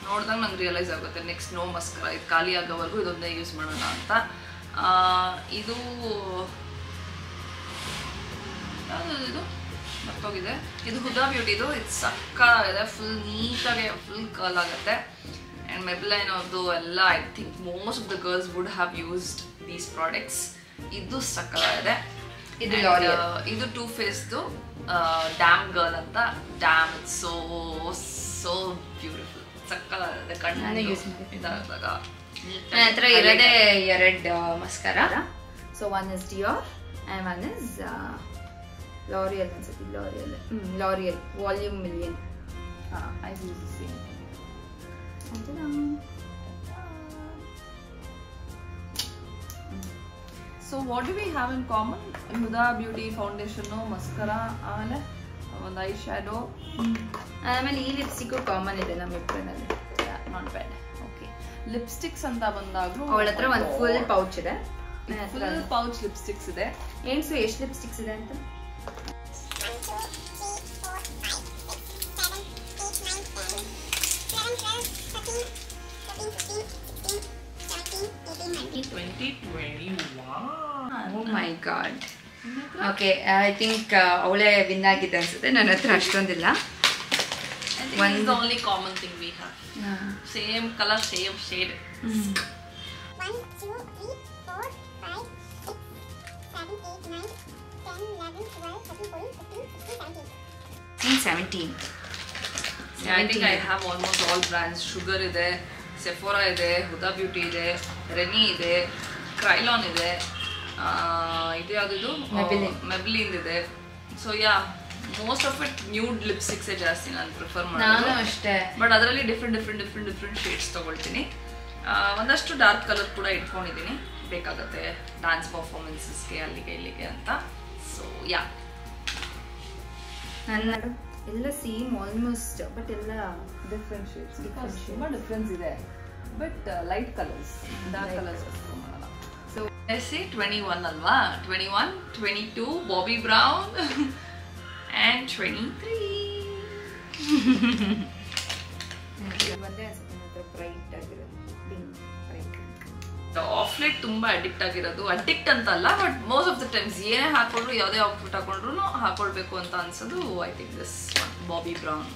[SPEAKER 2] ನೋಡಿದಾಗ ನಂಗೆ ರಿಯಲೈಸ್ ಆಗುತ್ತೆ ನೆಕ್ಸ್ಟ್ ನೋ ಮಸ್ಕರ ಇದು ಖಾಲಿ ಆಗೋವರೆಗೂ ಇದೊಂದೇ ಯೂಸ್ ಮಾಡೋಣ ಅಂತ. ಇದು ಯಾವುದು ಇದು? ಮರ್ತೋಗಿದೆ. ಇದು ಹುದಾ ಬ್ಯೂಟಿದು ಇದು. ಸಕ್ಕಾಗಿದೆ ಫುಲ್ ನೀಟಾಗಿ ಫುಲ್ ಕರ್ಲ್ ಆಗುತ್ತೆ. ಆ್ಯಂಡ್ ಮೆಬ್ಲೈನ್ ಅವ್ರದ್ದು ಎಲ್ಲ I think most of the girls would have used these products ಇದು ಸಕ್ಕಾಗಿದೆ
[SPEAKER 3] ಇದು
[SPEAKER 2] ಇದು ಟೂ ಫೇಸ್ದು ಡ್ಯಾಮ್ ಗರ್ಲ್ ಅಂತ. ಡ್ಯಾಮ್ ಸೋ ಸೋ ಬ್ಯೂಟಿಫುಲ್
[SPEAKER 3] ಸಕ್ಕಾಗಿದೆ
[SPEAKER 2] ಕಣ್ಣು
[SPEAKER 3] ಯೂಸ್.
[SPEAKER 2] ಇದಾದಾಗ.
[SPEAKER 3] ನನ್ನ ಹತ್ರ ಇರೋದೇ ಎರಡು mascara
[SPEAKER 1] so one is Dior and one is L'Oreal ಅನ್ಸುತ್ತೆ. L'Oreal L'Oreal volume million
[SPEAKER 2] I use same so what do we have in common Huda Beauty foundation mascara ಆಮೇಲೆ ಒಂದು ಐ ಶ್ಯಾಡೋ
[SPEAKER 1] ಆಮೇಲೆ ಈ ಲಿಪ್ಸ್ಟಿಕ್ಕು ಕಾಮನ್ ಇದೆ ನಮ್ಮ ಇಬ್ಬರಲ್ಲಿ
[SPEAKER 2] not bad lipsticks ಅಂತ ಬಂದಾಗ್ಲೂ
[SPEAKER 1] ಅವಳ ಹತ್ರ ಒಂದು ಫುಲ್ ಪೌಚ್ ಇದೆ.
[SPEAKER 2] ಫುಲ್ ಪೌಚ್ ಲಿಪ್ಸ್ಟಿಕ್ಸ್ ಇದೆ.
[SPEAKER 1] ಏನ್ಸು ಎಷ್ಟು ಲಿಪ್ಸ್ಟಿಕ್ಸ್ ಇದೆ ಅಂತ?
[SPEAKER 3] My god okay I think ಅವಳೇ ವಿನ್ ಆಗಿದೆ ಅನ್ಸುತ್ತೆ. ನನ್ನ ಹತ್ರ ಅಷ್ಟೊಂದಿಲ್ಲ.
[SPEAKER 2] One the only common thing we have same colour same shade
[SPEAKER 4] One, two, three, four, five, six, seven, eight, nine, ten, eleven, twelve, thirteen, fourteen, fifteen, sixteen, seventeen.
[SPEAKER 3] Seventeen
[SPEAKER 2] I think I have almost all brands Sugar ಇದೆ Sephora ಇದೆ ಹುದಾ beauty ಇದೆ Rennie ಇದೆ ಕ್ರೈಲಾನ್ ಇದೆ ಆ, ಇದು ಯಾವ್ದು
[SPEAKER 3] Maybelline.
[SPEAKER 2] Maybelline ಇದೆ so yeah most of it nude lipsticks ಜಾಸ್ತಿ ನಾನು ಪ್ರಿಫರ್
[SPEAKER 3] ನಾನು
[SPEAKER 2] ಮಾಡೋದು
[SPEAKER 3] ಅಷ್ಟೇ.
[SPEAKER 2] ಬಟ್ ಅದರಲ್ಲಿ different different different different shades ತೊಗೊಳ್ತೀನಿ. ಒಂದಷ್ಟು ಡಾರ್ಕ್ ಕಲರ್ ಕೂಡ ಇಟ್ಕೊಂಡಿದ್ದೀನಿ ಬೇಕಾಗುತ್ತೆ ಡ್ಯಾನ್ಸ್ ಪರ್ಫಾರ್ಮೆನ್ಸಸ್ಗೆ ಅಲ್ಲಿಗೆ ಇಲ್ಲಿಗೆ ಅಂತ. ಸೊ ಯಾ
[SPEAKER 3] ನನ್ನ
[SPEAKER 1] ಎಲ್ಲ ಸೇಮ್ ಆಲ್ಮೋಸ್ಟ್ ಬಟ್ ಎಲ್ಲ
[SPEAKER 2] ಡಿಫ್ರೆಂಟ್ ಶೇಡ್ಸ್. ತುಂಬ ಡಿಫ್ರೆನ್ಸ್ ಇದೆ. But light colours dark colours
[SPEAKER 1] so
[SPEAKER 2] S C twenty one ಅಲ್ವಾ twenty one twenty two Bobbi Brown
[SPEAKER 1] ಆಗಿರೋದು ಪಿಂಕ್ ಬ್ರೈಟ್
[SPEAKER 2] ಆಫ್ಲೈಟ್ ತುಂಬಾ ಅಡಿಕ್ಟ್ ಆಗಿರೋದು. ಅಡಿಕ್ಟ್ ಅಂತಲ್ಲ but most of the times ಏನೇ ಹಾಕೊಂಡ್ರು ಯಾವುದೇ ಔಟ್ಫಿಟ್ ಹಾಕೊಂಡ್ರು ಹಾಕೊಳ್ಬೇಕು ಅಂತ ಅನ್ಸೋದು I think this Bobbi Brown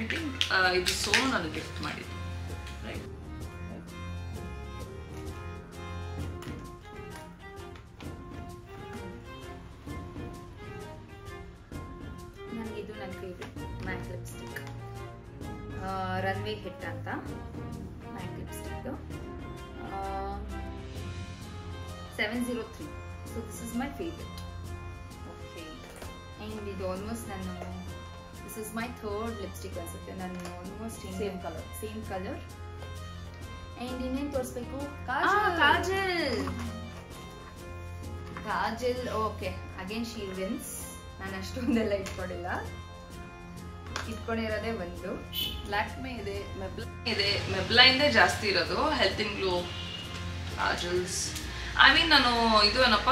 [SPEAKER 2] I think ಇದು ಸೋನು ನನಗೆ ಗಿಫ್ಟ್ ಮಾಡಿದ್ದು.
[SPEAKER 1] ಹಿಟ್ ಅಂತ matte lipstick seven zero three so this is my favourite okay and ಇದು ಆಲ್ಮೋಸ್ಟ್ ನಾನು this is my third lipstick ಅನ್ಸುತ್ತೆ. ನಾನು almost
[SPEAKER 2] same colour
[SPEAKER 1] same colour and ಇನ್ನೇನು ತೋರಿಸ್ಬೇಕು?
[SPEAKER 2] Kajal.
[SPEAKER 1] Kajal. Kajal okay again she wins ನಾನು ಅಷ್ಟೊಂದೆಲ್ಲ ಇಟ್ಕೊಂಡಿಲ್ಲ. ಇಟ್ಕೊಂಡಿರೋದೇ ಒಂದು.
[SPEAKER 2] ಲ್ಯಾಕ್ಮೆ ಇದೆ ಮೆಬ್ಲೈನ್ ಇದೆ ಮೆಬ್ಲೈನ್ದೇ ಜಾಸ್ತಿ ಇರೋದು health in glow kajals I mean ನಾನು ಇದು ಏನಪ್ಪ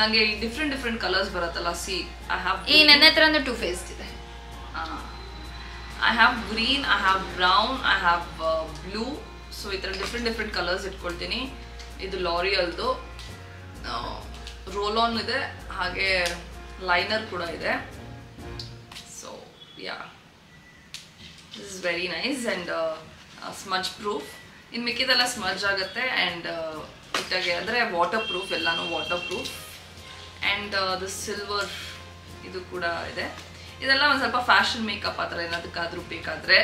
[SPEAKER 2] ನನಗೆ ಡಿಫ್ರೆಂಟ್ ಡಿಫ್ರೆಂಟ್ ಕಲರ್ಸ್ ಬರುತ್ತಲ್ಲ ಸಿ ಐ ಹ್ಯಾವ್
[SPEAKER 3] ಈ ನನ್ನ ಹತ್ರ ಒಂದು ಟೂ ಫೇಸ್ ಇದೆ
[SPEAKER 2] I have green I have brown I have blue so ಈ ಥರ ಡಿಫ್ರೆಂಟ್ ಡಿಫ್ರೆಂಟ್ ಕಲರ್ಸ್ ಇಟ್ಕೊಳ್ತೀನಿ. ಇದು ಲಾರಿಯಲ್ದು ರೋಲ್ ಆನ್ ಇದೆ ಹಾಗೆ ಲೈನರ್ ಕೂಡ ಇದೆ. So yeah this is very nice and smudge proof ಇನ್ನು ಮಿಕ್ಕಿದೆಲ್ಲ ಸ್ಮಜ್ ಆಗುತ್ತೆ ಆ್ಯಂಡ್ ಇಟ್ಟಾಗೆ ಅಂದರೆ ವಾಟರ್ ಪ್ರೂಫ್ ಎಲ್ಲನೂ waterproof and the silver ಇದು ಕೂಡ ಇದೆ ಇದೆಲ್ಲ ಒಂದು ಸ್ವಲ್ಪ ಫ್ಯಾಷನ್ ಮೇಕಪ್ ಆ ಥರ ಏನಾದಕ್ಕಾದರೂ ಬೇಕಾದರೆ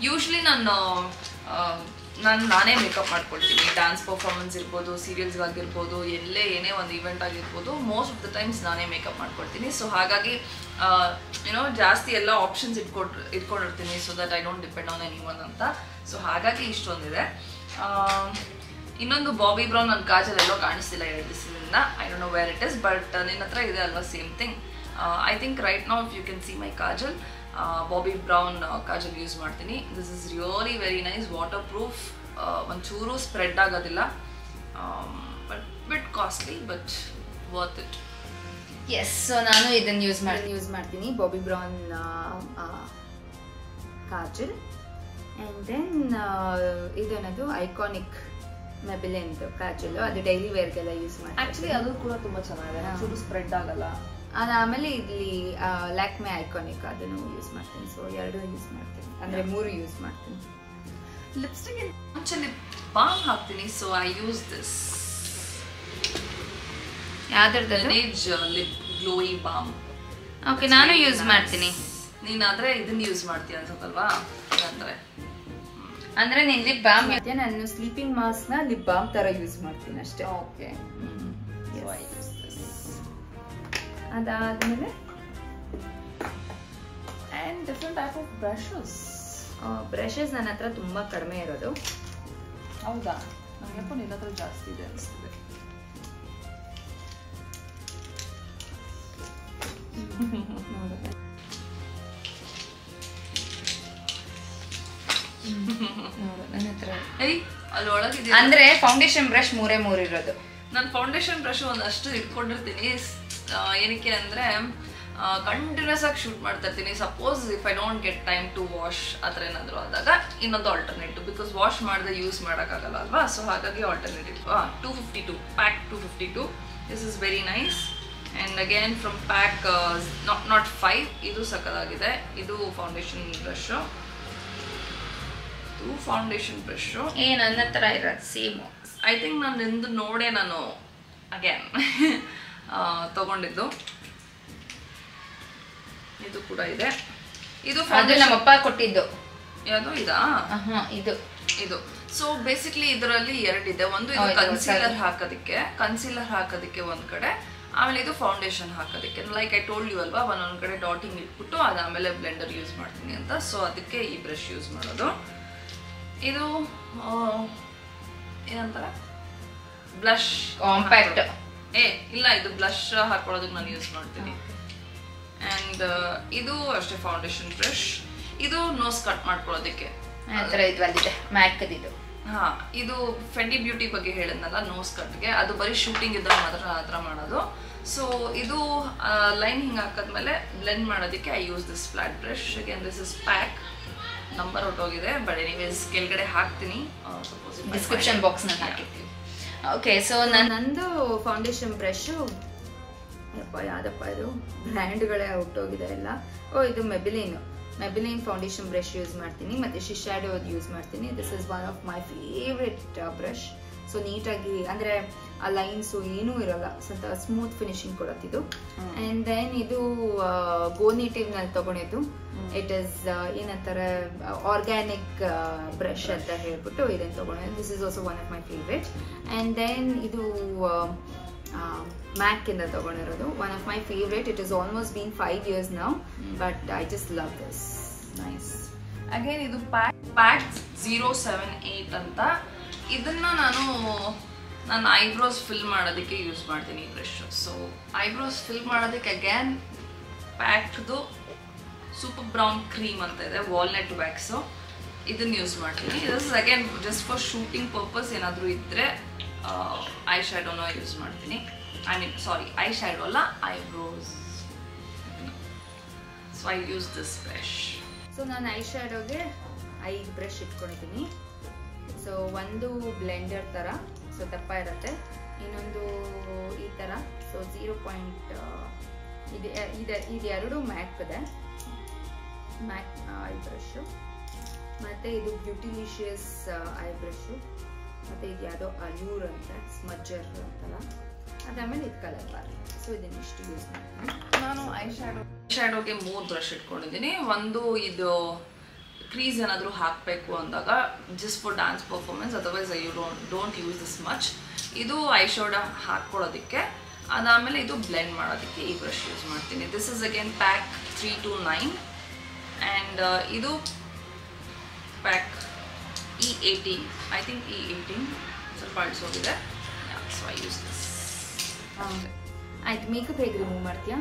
[SPEAKER 2] ಯೂಶ್ವಲಿ ನಾನು ನಾನು, ನಾನೇ ಮೇಕಪ್ ಮಾಡ್ಕೊಳ್ತೀನಿ. ಡ್ಯಾನ್ಸ್ ಪರ್ಫಾರ್ಮೆನ್ಸ್ ಇರ್ಬೋದು ಸೀರಿಯಲ್ಸ್ಗಾಗಿರ್ಬೋದು ಎಲ್ಲೇ ಏನೇ ಒಂದು ಈವೆಂಟ್ ಆಗಿರ್ಬೋದು ಮೋಸ್ಟ್ ಆಫ್ ದ ಟೈಮ್ಸ್ ನಾನೇ ಮೇಕಪ್ ಮಾಡ್ಕೊಳ್ತೀನಿ. ಸೊ ಹಾಗಾಗಿ ಏನೋ ಜಾಸ್ತಿ ಎಲ್ಲ ಆಪ್ಷನ್ಸ್ ಇಟ್ಕೊಟ್ ಇಟ್ಕೊಂಡಿರ್ತೀನಿ so that I don't depend on any one ಅಂತ. ಸೊ ಹಾಗಾಗಿ ಇಷ್ಟೊಂದಿದೆ. ಇನ್ನೊಂದು ಬಾಬಿ ಬ್ರೌನ್ ನನ್ನ ಕಾಜಲ್ ಎಲ್ಲೋ ಕಾಣಿಸ್ತಿಲ್ಲ ಎರಡು ದಿವಸದಿಂದ. I don't know where it is but ನಿನ್ನ ಹತ್ರ ಇದೆ ಅಲ್ವಾ same thing I think right now you can see my kajal Bobbi Brown kajal use ಮಾಡ್ತೀನಿ. This is really very nice waterproof ಒಂಚೂರು ಸ್ಪ್ರೆಡ್ ಆಗೋದಿಲ್ಲ. But bit costly but worth it
[SPEAKER 3] yes so ನಾನು ಇದನ್ನು use ಮಾಡ್ತೀನಿ.
[SPEAKER 1] Use ಮಾಡ್ತೀನಿ Bobbi Brown kajal and then ಇದನ್ನದು iconic ಮೆಬಿಲೆಂದು ಕಾಜಲ್ ಅದು daily ವೇರ್ಗೆಲ್ಲ ಯೂಸ್
[SPEAKER 2] ಆ್ಯಕ್ಚುಲಿ
[SPEAKER 1] ಮಾಡ್ತೀನಿ
[SPEAKER 2] ಅದು ಕೂಡ ತುಂಬ ಚೆನ್ನಾಗಿದೆ. ಚೂರು ಸ್ಪ್ರೆಡ್ ಆಗಲ್ಲ.
[SPEAKER 1] ಅದು ಆಮೇಲೆ ಇಲ್ಲಿ ಲ್ಯಾಕ್ಮೆ ಐಕಾನಿಕ್ ಅದನ್ನು ಯೂಸ್ ಮಾಡ್ತೀನಿ. ಸೊ ಎರಡು ಯೂಸ್ ಮಾಡ್ತೀನಿ. ಅಂದರೆ ಮೂರು ಯೂಸ್ ಮಾಡ್ತೀನಿ.
[SPEAKER 2] ಲಿಪ್ಸ್ಟಿಕ್ ಮುಂಚೆ ಬಾಮ್ ಹಾಕ್ತೀನಿ. ಸೊ ಐ ಯೂಸ್ ದಿಸ್
[SPEAKER 3] ಯಾವ್ದ್ರದ್ದು?
[SPEAKER 2] ಲಿಪ್ ಗ್ಲೋಯಿ ಬಾಮ್
[SPEAKER 3] ಓಕೆ ನಾನು ಯೂಸ್ ಮಾಡ್ತೀನಿ.
[SPEAKER 2] ನೀನಾದ್ರೆ ಇದನ್ನ ಯೂಸ್ ಮಾಡ್ತೀಯ ಅನ್ಸುತ್ತಲ್ವಾ? ಅಂದ್ರೆ
[SPEAKER 3] ಅಂದ್ರೆ ನೀನ್ ಲಿಪ್ ಬಾಮ್
[SPEAKER 1] ನಾನು ಸ್ಲೀಪಿಂಗ್ ಮಾಸ್ಕ್ನ ಲಿಪ್ ಬಾಮ್ ತರ ಯೂಸ್ ಮಾಡ್ತೀನಿ ಅಷ್ಟೇ.
[SPEAKER 2] ಓಕೆ
[SPEAKER 1] ಅದಾದ್ಮೇಲೆ
[SPEAKER 2] and different type of brushes
[SPEAKER 1] brushes ನನ್ನ ಹತ್ರ ತುಂಬಾ ಕಡಿಮೆ ಇರೋದು.
[SPEAKER 2] ಹೌದಾ? ನಮ್ಗೆ ನಿನ್ನ ಹತ್ರ ಜಾಸ್ತಿ ಇದೆ ಅನಿಸ್ತದೆ.
[SPEAKER 3] ಅಂದ್ರೆ ಫೌಂಡೇಶನ್ ಬ್ರಷ್ ಮೂರೇ ಮೂರ್ ಇರೋದು.
[SPEAKER 2] ನಾನು ಫೌಂಡೇಶನ್ ಬ್ರಷ್ ಒಂದಷ್ಟು ಇಟ್ಕೊಂಡಿರ್ತೀನಿ. ಏನಕ್ಕೆ ಅಂದರೆ ಕಂಟಿನ್ಯೂಸ್ ಆಗಿ ಶೂಟ್ ಮಾಡ್ತಾ ಇರ್ತೀನಿ suppose if I don't get time to wash ಆ ಥರ ಏನಾದರೂ ಆದಾಗ ಇನ್ನೊಂದು ಆಲ್ಟರ್ನೇಟಿವ್ ಬಿಕಾಸ್ ವಾಶ್ ಮಾಡಿದ್ರೆ ಯೂಸ್ ಮಾಡೋಕ್ಕಾಗಲ್ಲ ಅಲ್ವಾ? ಸೊ ಹಾಗಾಗಿ alternative two fifty two PAC two fifty two this is very nice and again from PAC not not five ಇದು ಸಕ್ಕದಾಗಿದೆ. ಇದು ಫೌಂಡೇಶನ್ ಬ್ರಷು ಇದು ಫೌಂಡೇಶನ್ ಬ್ರಷು
[SPEAKER 3] ಏ ನನ್ನ ಥರ ಇರೋದು ಸೇಮು
[SPEAKER 2] ಐ ಥಿಂಕ್ ನಾನು ನಿಂದು ನೋಡೇ ನಾನು ಅಗೇನ್ ತಗೊಂಡಿದ್ದು. ಇದು ಕೂಡ ಇದೆ. ಇದು
[SPEAKER 3] ನಮ್ಮಪ್ಪ ಕೊಟ್ಟಿದ್ದು.
[SPEAKER 2] ಯಾವುದು? ಇದಾ?
[SPEAKER 3] ಇದು.
[SPEAKER 2] ಇದು. ಸೊ ಬೇಸಿಕ್ಲಿ ಇದರಲ್ಲಿ ಎರಡಿದೆ. ಒಂದು ಇದು ಕನ್ಸೀಲರ್. ಹಾಕೋದಕ್ಕೆ ಕನ್ಸೀಲರ್ ಹಾಕೋದಕ್ಕೆ ಒಂದ್ ಕಡೆ ಆಮೇಲೆ ಇದು ಫೌಂಡೇಶನ್ ಹಾಕೋದಕ್ಕೆ. ಲೈಕ್ ಐ ಟೋಲ್ಡ್ ಯು ಅಲ್ವಾ ಒಂದೊಂದ್ ಕಡೆ ಡಾಟಿಂಗ್ ಇಟ್ಬಿಟ್ಟು ಅದಾದ್ಮೇಲೆ ಬ್ಲೆಂಡರ್ ಯೂಸ್ ಮಾಡ್ತೀನಿ ಅಂತ. ಸೊ ಅದಕ್ಕೆ ಈ ಬ್ರಷ್ ಯೂಸ್ ಮಾಡೋದು. ಇದು ಏನಂತಾರೆ? Blush
[SPEAKER 3] Compact.
[SPEAKER 2] ಏ ಇಲ್ಲ ಇದು ಬ್ಲಷ್ ಹಾಕೊಳ್ಳೋದಕ್ಕೆ ನಾನು ಯೂಸ್ ಮಾಡ್ತೀನಿ. ಆ್ಯಂಡ್ ಇದು ಅಷ್ಟೇ ಫೌಂಡೇಶನ್ ಬ್ರಷ್ ಇದು ನೋಸ್ ಕಟ್ ಮಾಡ್ಕೊಳ್ಳೋದಕ್ಕೆ. ಹಾ ಇದು ಫೆಂಡಿ ಬ್ಯೂಟಿ ಬಗ್ಗೆ ಹೇಳಿದ್ನಲ್ಲ ನೋಸ್ ಕಟ್ಗೆ ಅದು ಬರೀ ಶೂಟಿಂಗ್ ಇದ್ದಾಗ ಮಾತ್ರ ಆ ಥರ ಮಾಡೋದು. ಸೊ ಇದು ಲೈನ್ ಹಿಂಗೆ ಹಾಕಿದ್ಮೇಲೆ ಬ್ಲೆಂಡ್ ಮಾಡೋದಕ್ಕೆ I use this flat brush again this is PAC number ಹೊಟ್ಟೋಗಿದೆ but anyways ಕೆಳಗಡೆ ಹಾಕ್ತೀನಿ.
[SPEAKER 3] ಡಿಸ್ಕ್ರಿಪ್ಷನ್ ಬಾಕ್ಸ್ನಲ್ಲಿ ಹಾಕಿರ್ತೀನಿ ಓಕೆ ಸೊ
[SPEAKER 1] ನಂದು ಫೌಂಡೇಶನ್ ಬ್ರಷ್ ಅಪ್ಪ ಯಾವ್ದಪ್ಪ ಇದು? ಬ್ರ್ಯಾಂಡ್ಗಳೇ ಹುಟ್ಟೋಗಿದೆ ಎಲ್ಲ. ಓ, ಇದು Maybelline Maybelline foundation brush use ಮಾಡ್ತೀನಿ. ಮತ್ತೆ ಶಿಶಾಡೋ ಯೂಸ್ ಮಾಡ್ತೀನಿ. This is one of my favourite brush so ನೀಟಾಗಿ ಅಂದ್ರೆ ಆ ಲೈನ್ಸ್ ಏನೂ ಇರಲ್ಲ. ಸ್ವಲ್ಪ ಸ್ಮೂತ್ ಫಿನಿಶಿಂಗ್ ಕೊಡತ್ತಿದ್ದು. ಅಂಡ್ ದೆನ್ ಇದು ಗೋ ನೇಟಿವ್ನಲ್ಲಿ ತಗೊಂಡಿದ್ದು. ಇಟ್ ಇಸ್ ಏನಂತಾರೆ ಆರ್ಗ್ಯಾನಿಕ್ ಬ್ರಷ್ ಅಂತ ಹೇಳ್ಬಿಟ್ಟು ಇದನ್ನು ತಗೊಂಡಿದ್ದು. This is also one of my favourite and then ಇದು ಮ್ಯಾಕ್ ಇಂದ ತಗೊಂಡಿರೋದು. One of my favourite it is almost been five years now but I just love this
[SPEAKER 2] nice again ಇದು PAC PAC zero seven eight ಅಂತ. ಇದನ್ನ ನಾನು ನಾನು eyebrows fill ಮಾಡೋದಕ್ಕೆ use ಮಾಡ್ತೀನಿ ಈ ಬ್ರಷ್ ಸೊ ಐಬ್ರೋಸ್ ಫಿಲ್ ಮಾಡೋದಕ್ಕೆ ಅಗೇನ್ ಪ್ಯಾಕ್ದು ಸೂಪರ್ ಬ್ರೌನ್ ಕ್ರೀಮ್ ಅಂತ ಇದೆ ವಾಲ್ನಟ್ ವ್ಯಾಕ್ಸು ಇದನ್ನ ಯೂಸ್ ಮಾಡ್ತೀನಿ. This again just for shooting purpose ಏನಾದರೂ ಇದ್ದರೆ ಐ ಶ್ಯಾಡೋನ ಯೂಸ್ ಮಾಡ್ತೀನಿ. I mean sorry eye shadow ಅಲ್ಲ eyebrows so I use this brush
[SPEAKER 1] so ನಾನು ಐ ಶ್ಯಾಡೋಗೆ ಐದು ಬ್ರಷ್ ಇಟ್ಕೊಂಡಿದ್ದೀನಿ. ಸೊ ಒಂದು ಬ್ಲೆಂಡರ್ ಥರ ಸೊ ದಪ್ಪ ಇರುತ್ತೆ. ಇನ್ನೊಂದು ಈ ಥರ ಸೊ ಝೀರೋ ಪಾಯಿಂಟ್ ಇದೆ ಇದೆ, ಇದು ಎರಡು ಮ್ಯಾಕ್ ಇದೆ. ಮ್ಯಾಕ್ ಐ ಬ್ರಷು ಮತ್ತು ಇದು ಬ್ಯೂಟಿಲಿಷಿಯಸ್ ಐ ಬ್ರಷು ಮತ್ತು ಇದು ಯಾವುದೋ ಅಲ್ಯೂರ್ ಅಂತ, ಸ್ಮಜ್ಜರ್ ಅಂತಲ್ಲ. ಅದಾದಮೇಲೆ ಇದು ಕಲರ್ ಬಾರ್. ಸೊ ಇದನ್ನಿಷ್ಟು ಯೂಸ್ ಮಾಡ್ತೀನಿ.
[SPEAKER 2] ನಾನು ಐ ಶ್ಯಾಡೋ ಶ್ಯಾಡೋಗೆ ಮೂರು ಬ್ರಷ್ ಇಟ್ಕೊಂಡಿದ್ದೀನಿ. ಒಂದು ಇದು ಕ್ರೀಸ್ ಏನಾದರೂ ಹಾಕಬೇಕು ಅಂದಾಗ just for dance performance otherwise I you don't don't use this much ಇದು ಐ ಶೋಡ ಹಾಕ್ಕೊಳ್ಳೋದಕ್ಕೆ, ಅದಾದಮೇಲೆ ಇದು ಬ್ಲೆಂಡ್ ಮಾಡೋದಕ್ಕೆ ಈ ಬ್ರಷ್ ಯೂಸ್ ಮಾಡ್ತೀನಿ. This is again PAC three two nine and ಇದು PAC E eighteen I think E eighteen ಸ್ವಲ್ಪ ಅಳಿಸೋಗಿದೆ. ಸೊ ಐ ಯೂಸ್ ದಿಸ್
[SPEAKER 1] ಆಯ್ತು ಮೇಕಪ್ ಹೇಗೆ ರಿಮೂವ್ ಮಾಡ್ತೀಯಾ?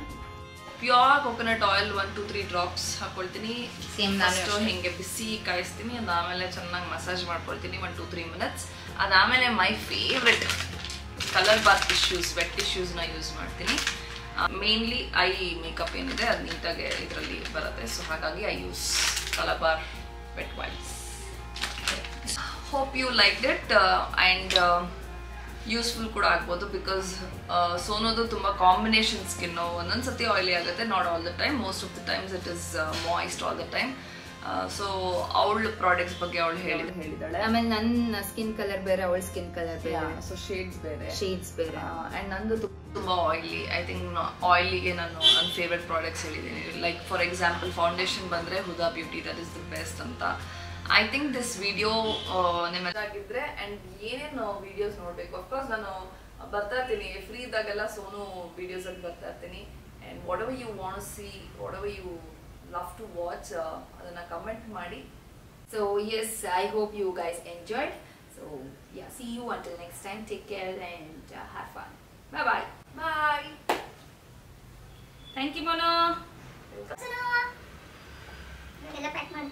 [SPEAKER 2] Pure coconut oil one two three drops ಹಾಕೊಳ್ತೀನಿ.
[SPEAKER 3] Same ನಾನು.
[SPEAKER 2] ಹಿಂಗೆ ಬಿಸಿ ಕಾಯಿಸ್ತೀನಿ ಅದಾದಮೇಲೆ ಚೆನ್ನಾಗಿ ಮಸಾಜ್ ಮಾಡ್ಕೊಳ್ತೀನಿ ಒನ್ ಟು ತ್ರೀ ಮಿನಿಟ್ಸ್ ಅದಾದಮೇಲೆ my favourite colour bath tissues wet ಟಿಶ್ಯೂಸ್ನ use ಮಾಡ್ತೀನಿ. ಮೇನ್ಲಿ ಐ ಮೇಕಪ್ ಏನಿದೆ ಅದು ನೀಟಾಗಿ ಇದರಲ್ಲಿ ಬರುತ್ತೆ. ಸೊ ಹಾಗಾಗಿ I use colour bar wet wipes hope you like it and useful ಕೂಡ ಆಗ್ಬೋದು ಬಿಕಾಸ್ ಸೋನೋದು ತುಂಬ ಕಾಂಬಿನೇಷನ್ ಸ್ಕಿನ್ನು. ಒಂದೊಂದು ಸತಿ ಆಯಿಲಿ ಆಗುತ್ತೆ not all the time most of the times it is moist all the time so ಅವಳ products ಬಗ್ಗೆ ಅವಳು ಹೇಳಿದ ಹೇಳಿದಾಳೆ.
[SPEAKER 1] ಆಮೇಲೆ ನನ್ನ ಸ್ಕಿನ್ ಕಲರ್ ಬೇರೆ ಅವಳ ಸ್ಕಿನ್ ಕಲರ್ ಬೇರೆ.
[SPEAKER 2] ಸೊ ಶೇಡ್ಸ್ ಬೇರೆ.
[SPEAKER 1] ಶೇಡ್ಸ್ ಬೇರೆ.
[SPEAKER 2] ಆ್ಯಂಡ್ ನಂದು ತುಂಬ ಆಯಿಲಿ ಐ ಥಿಂಕ್ ಆಯಿಲಿಗೆ ನಾನು ನನ್ನ ಫೇವ್ರೆಟ್ ಪ್ರಾಡಕ್ಟ್ಸ್ ಹೇಳಿದ್ದೀನಿ ಲೈಕ್ ಫಾರ್ ಎಕ್ಸಾಂಪಲ್ ಫೌಂಡೇಶನ್ ಬಂದರೆ Huda Beauty that is the best ಅಂತ. ಐ ಥಿಂಕ್ ದಿಸ್ ವಿಡಿಯೋ ನಿಮ್ಮ ಆಗಿದ್ರೆ ಅಂಡ್ ಏನೇನು ವಿಡಿಯೋಸ್ ನೋಡಬೇಕು? ಅಫ್ಕೋರ್ಸ್ ನಾನು ಬರ್ತಾ ಇರ್ತೀನಿ. ಫ್ರೀ ಇದ್ದಾಗೆಲ್ಲ ಸೋನು ವಿಡಿಯೋಸ್ ಅಲ್ಲಿ ಬರ್ತಾ ಇರ್ತೀನಿ. And whatever you want see whatever you love to watch ಅದನ್ನ ಕಮೆಂಟ್ ಮಾಡಿ.
[SPEAKER 1] So yes I hope you guys enjoyed so yeah see you until next time take care and have fun bye bye bye.
[SPEAKER 2] Bye
[SPEAKER 1] thank you Mono.
[SPEAKER 4] ಎಲ್ಲ pack ಮಾಡಿ.